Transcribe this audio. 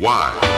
Why?